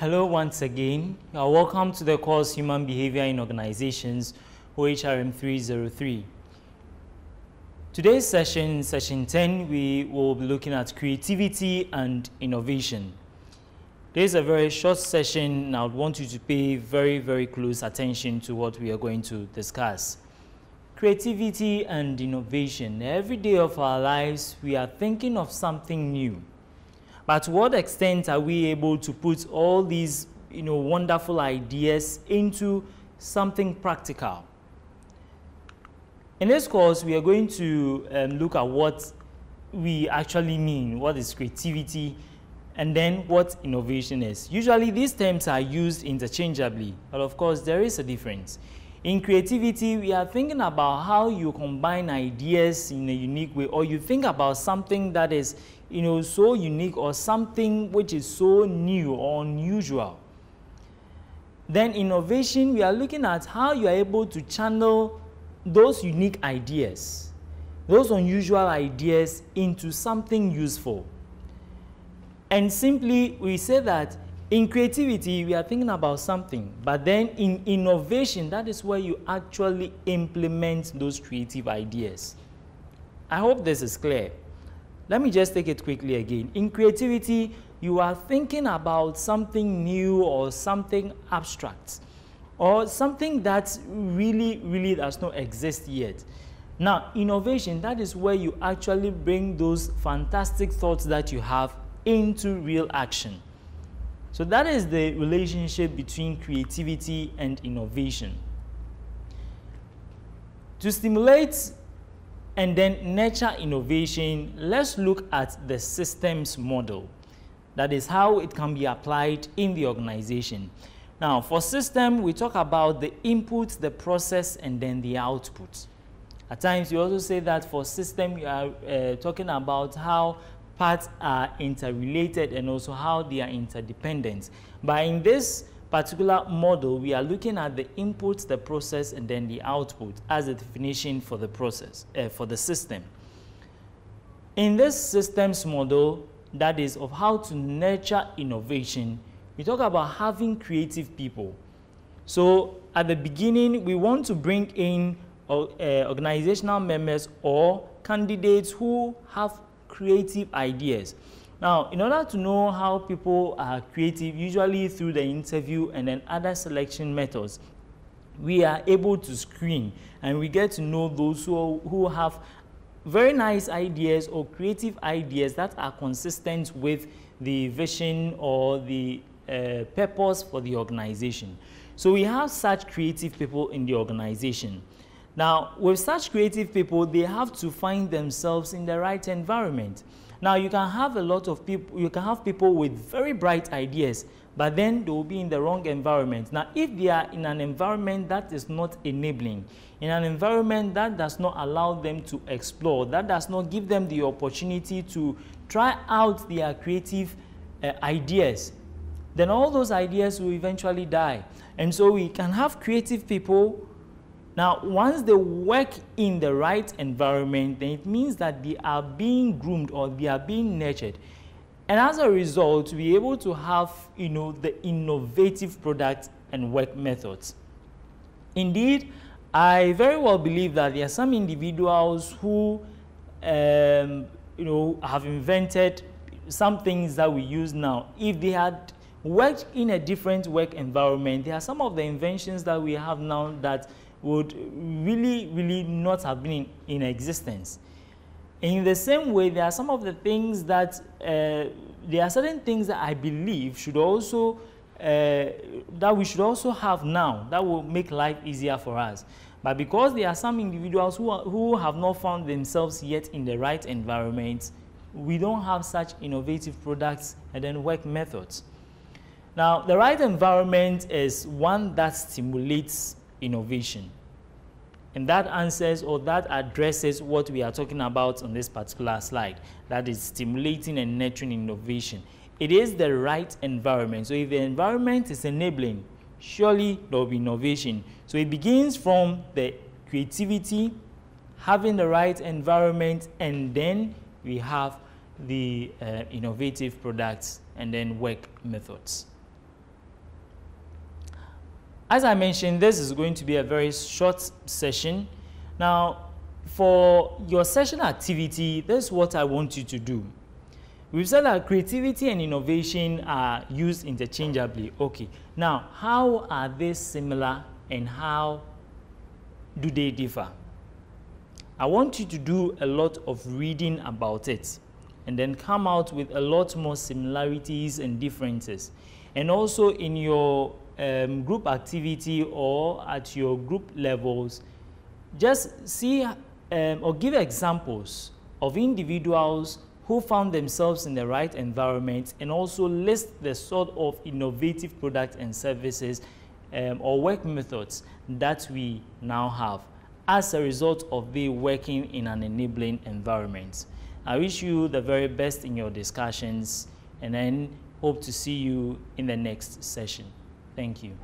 Hello once again. Uh, welcome to the course Human Behavior in Organizations, OHRM 303. Today's session, session 10, we will be looking at creativity and innovation. This is a very short session and I would want you to pay very, very close attention to what we are going to discuss. Creativity and innovation. Every day of our lives, we are thinking of something new. But to what extent are we able to put all these you know, wonderful ideas into something practical? In this course, we are going to um, look at what we actually mean, what is creativity, and then what innovation is. Usually these terms are used interchangeably, but of course there is a difference. In creativity, we are thinking about how you combine ideas in a unique way, or you think about something that is you know, so unique or something which is so new or unusual. Then innovation, we are looking at how you are able to channel those unique ideas, those unusual ideas into something useful. And simply, we say that in creativity, we are thinking about something, but then in innovation, that is where you actually implement those creative ideas. I hope this is clear. Let me just take it quickly again. In creativity, you are thinking about something new or something abstract or something that really, really does not exist yet. Now, innovation, that is where you actually bring those fantastic thoughts that you have into real action. So that is the relationship between creativity and innovation. To stimulate and then nurture innovation, let's look at the systems model. That is how it can be applied in the organization. Now, for system, we talk about the input, the process, and then the output. At times, you also say that for system, you are uh, talking about how parts are interrelated and also how they are interdependent. But in this particular model, we are looking at the input, the process, and then the output as a definition for the process, uh, for the system. In this systems model, that is of how to nurture innovation, we talk about having creative people. So at the beginning, we want to bring in uh, organizational members or candidates who have creative ideas. Now, in order to know how people are creative, usually through the interview and then other selection methods, we are able to screen and we get to know those who, who have very nice ideas or creative ideas that are consistent with the vision or the uh, purpose for the organization. So we have such creative people in the organization. Now, with such creative people, they have to find themselves in the right environment. Now, you can have a lot of people, you can have people with very bright ideas, but then they will be in the wrong environment. Now, if they are in an environment that is not enabling, in an environment that does not allow them to explore, that does not give them the opportunity to try out their creative uh, ideas, then all those ideas will eventually die. And so we can have creative people now, once they work in the right environment, then it means that they are being groomed or they are being nurtured. And as a result, be able to have, you know, the innovative products and work methods. Indeed, I very well believe that there are some individuals who, um, you know, have invented some things that we use now. If they had worked in a different work environment, there are some of the inventions that we have now that would really, really not have been in, in existence. In the same way, there are some of the things that, uh, there are certain things that I believe should also, uh, that we should also have now that will make life easier for us. But because there are some individuals who, are, who have not found themselves yet in the right environment, we don't have such innovative products and then work methods. Now, the right environment is one that stimulates innovation. And that answers or that addresses what we are talking about on this particular slide. That is stimulating and nurturing innovation. It is the right environment. So if the environment is enabling, surely there will be innovation. So it begins from the creativity, having the right environment, and then we have the uh, innovative products and then work methods. As I mentioned, this is going to be a very short session. Now, for your session activity, this is what I want you to do. We've said that creativity and innovation are used interchangeably. Okay, now how are they similar and how do they differ? I want you to do a lot of reading about it and then come out with a lot more similarities and differences. And also in your um, group activity or at your group levels, just see um, or give examples of individuals who found themselves in the right environment and also list the sort of innovative products and services um, or work methods that we now have as a result of the working in an enabling environment. I wish you the very best in your discussions and then hope to see you in the next session. Thank you.